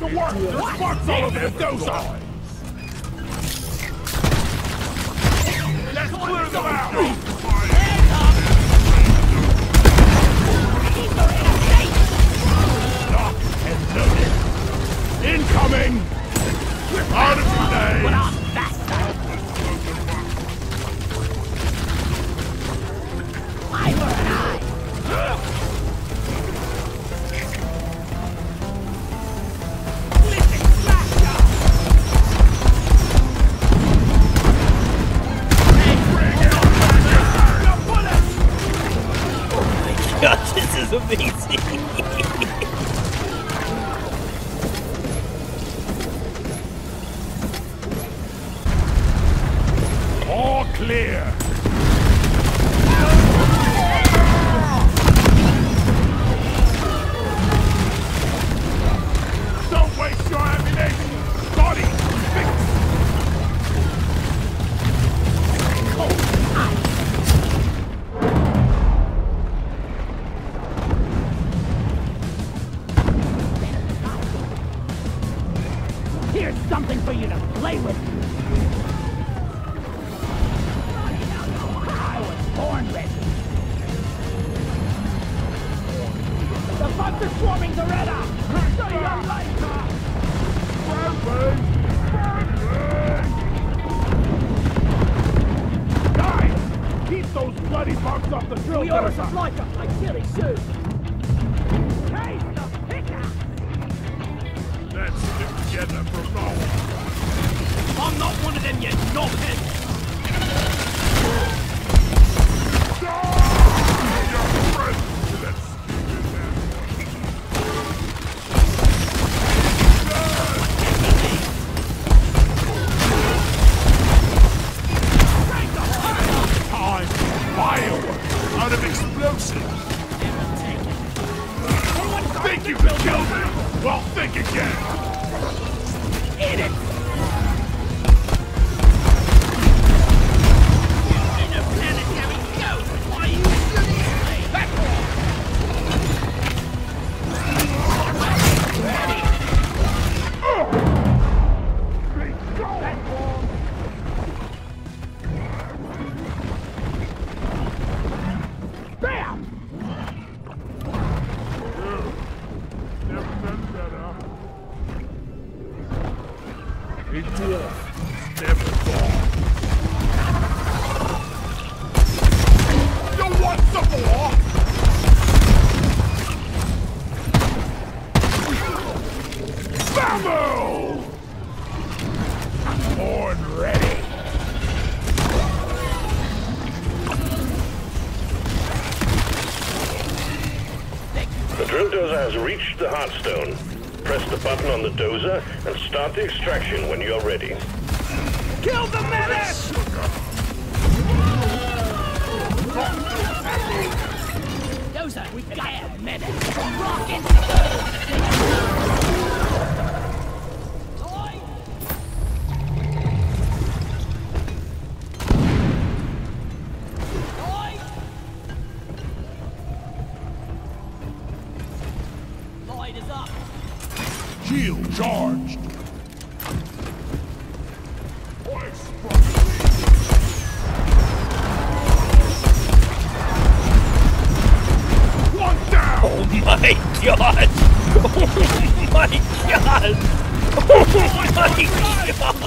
What? What's all of this dozer? Let's clear them out! Incoming! God, this is amazing. Clear! Here's something for you to play with. I was born ready. The bugs are swarming Doretta! Show your light, huh? Guys! Keep those bloody bugs off the drill We ought to supply them like silly soon. Hey, the! Let's stick together for now. I'm not one of them yet, knobheads! Time for fireworks out of explosives. Think you can kill me? Well, think again. Eat it! A dwarf never gone. You want some more? Bamboo! Horn ready. The drill dozer has reached the Heartstone. Press the button on the dozer and start the extraction when you're ready. Kill the medic! Shield charged. One down! Oh my god! Oh my god! Oh my god!